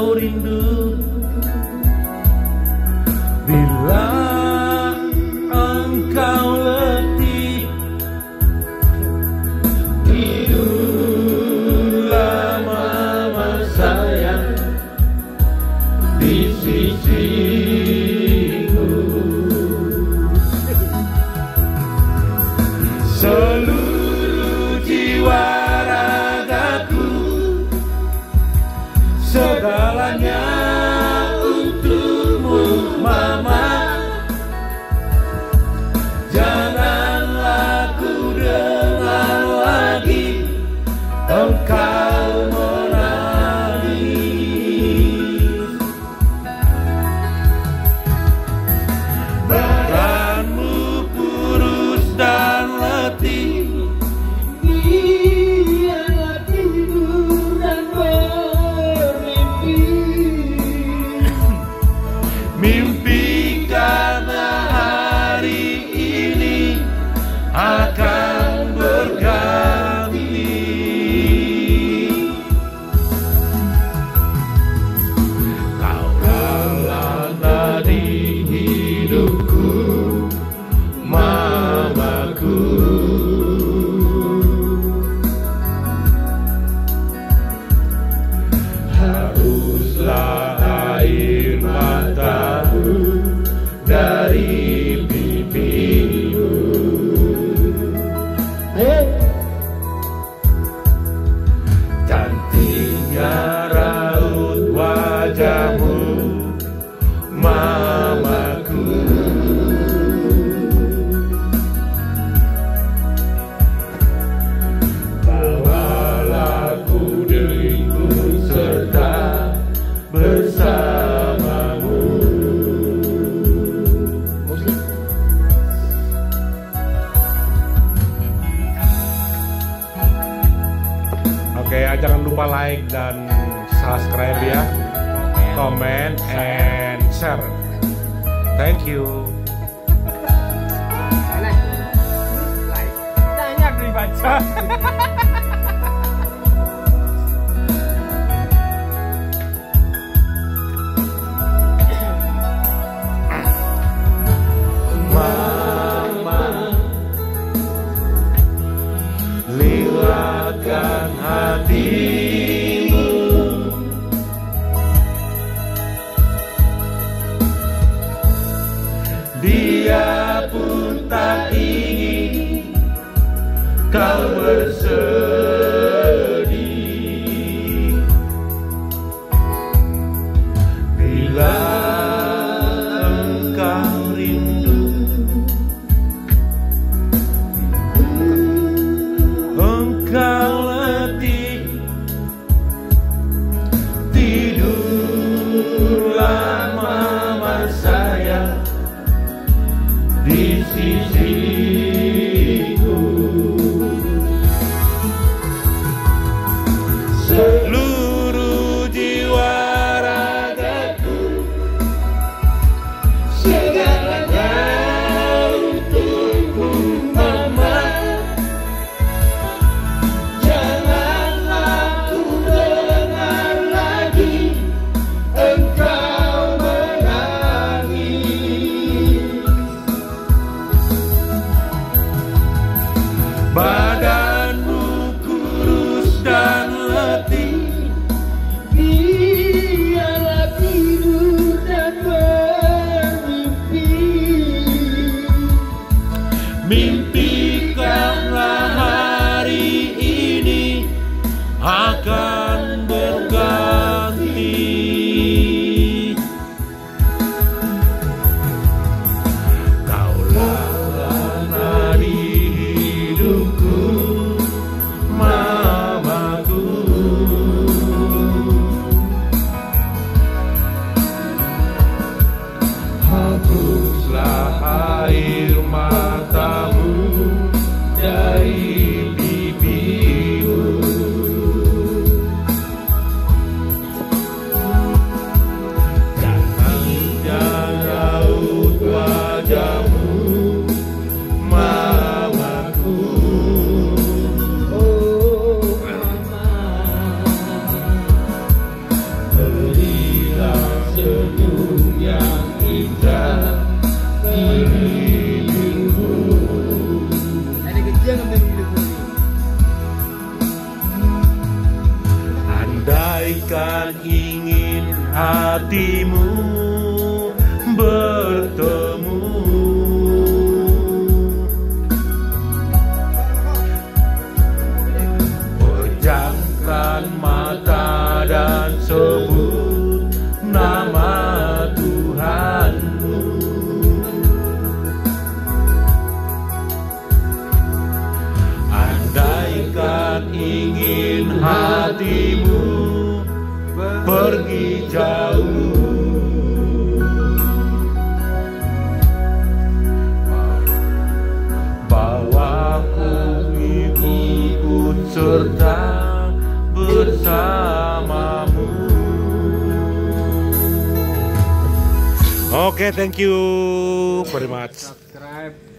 kau rindu. Bila engkau letih Tidurlah mama sayang Di sisiku Selalu dari pipimu hey. Cantiknya raut wajahmu ya jangan lupa like dan subscribe ya. Comment and share. Thank you. Nah, Banyak dibaca. tak ingin kau bersedih see, see. hembuslah air mata. ingin hatimu ber pergi jauh Bawaku ikut serta bersamamu Oke, thank you very much. subscribe?